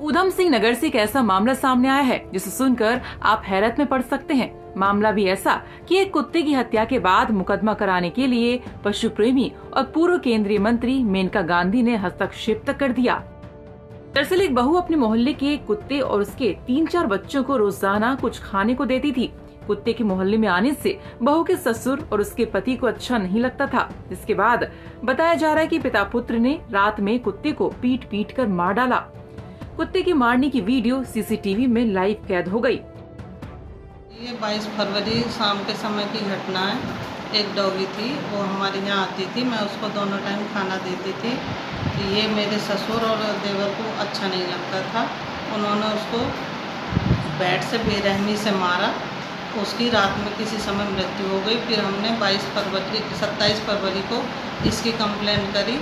ऊधम सिंह नगर से एक ऐसा मामला सामने आया है, जिसे सुनकर आप हैरत में पड़ सकते हैं। मामला भी ऐसा कि एक कुत्ते की हत्या के बाद मुकदमा कराने के लिए पशु प्रेमी और पूर्व केंद्रीय मंत्री मेनका गांधी ने हस्तक्षेप तक कर दिया। दरअसल एक बहू अपने मोहल्ले के कुत्ते और उसके तीन चार बच्चों को रोज़ाना कुछ खाने को देती थी। कुत्ते के मोहल्ले में आने से बहू के ससुर और उसके पति को अच्छा नहीं लगता था। इसके बाद बताया जा रहा है कि पिता पुत्र ने रात में कुत्ते को पीट पीट कर मार डाला। कुत्ते की मारने की वीडियो सीसीटीवी में लाइव कैद हो गई। ये 22 फरवरी शाम के समय की घटना है। एक डॉगी थी, वो हमारे यहाँ आती थी, मैं उसको दोनों टाइम खाना देती थी। ये मेरे ससुर और देवर को अच्छा नहीं लगता था। उन्होंने उसको बैट से बेरहमी से मारा। उसकी रात में किसी समय मृत्यु हो गई। फिर हमने 22 फरवरी 27 फरवरी को इसकी कंप्लेंट करी।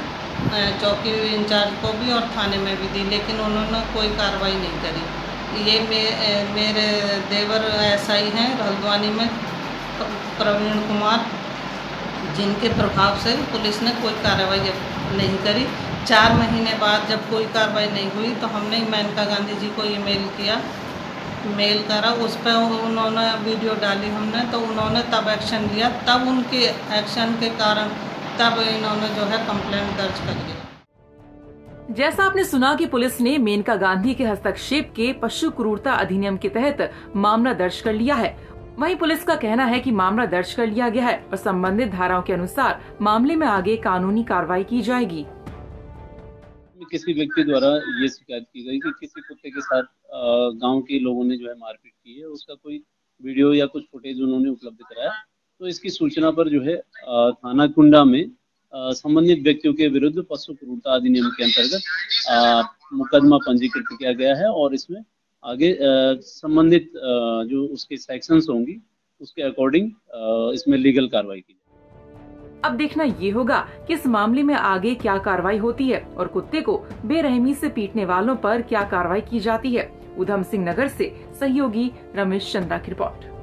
चौकी इंचार्ज को भी और थाने में भी दी लेकिन उन्होंने कोई कार्रवाई नहीं करी। ये मे, मेरे देवर ऐसा ही हैं हल्द्वानी में प्रवीण कुमार जिनके प्रभाव से पुलिस ने कोई कार्रवाई नहीं करी। चार महीने बाद जब कोई कार्रवाई नहीं हुई तो हमने मेनका गांधी जी को ईमेल किया मेल करा। उस पर उन्होंने वीडियो डाली हमने तो उन्होंने तब एक्शन लिया। तब उनके एक्शन के कारण तब इन्होंने जो है कंप्लेंट दर्ज कर जैसा आपने सुना कि पुलिस ने मेनका गांधी के हस्तक्षेप के पशु क्रूरता अधिनियम के तहत मामला दर्ज कर लिया है। वहीं पुलिस का कहना है कि मामला दर्ज कर लिया गया है और संबंधित धाराओं के अनुसार मामले में आगे कानूनी कार्रवाई की जाएगी। किसी व्यक्ति द्वारा ये शिकायत की गई कि किसी कुत्ते के साथ गाँव के लोगों ने जो है मारपीट की है उसका कोई वीडियो या कुछ फुटेज उन्होंने उपलब्ध कराया? तो इसकी सूचना पर जो है थाना कुंडा में संबंधित व्यक्तियों के विरुद्ध पशु क्रूरता अधिनियम के अंतर्गत मुकदमा पंजीकृत किया गया है और इसमें आगे संबंधित जो उसके सेक्शंस होंगी, उसके अकॉर्डिंग इसमें लीगल कार्रवाई की अब देखना ये होगा कि इस मामले में आगे क्या कार्रवाई होती है और कुत्ते को बेरहमी से पीटने वालों पर क्या कार्रवाई की जाती है। उधम सिंह नगर से सहयोगी रमेश चंद्रा की रिपोर्ट।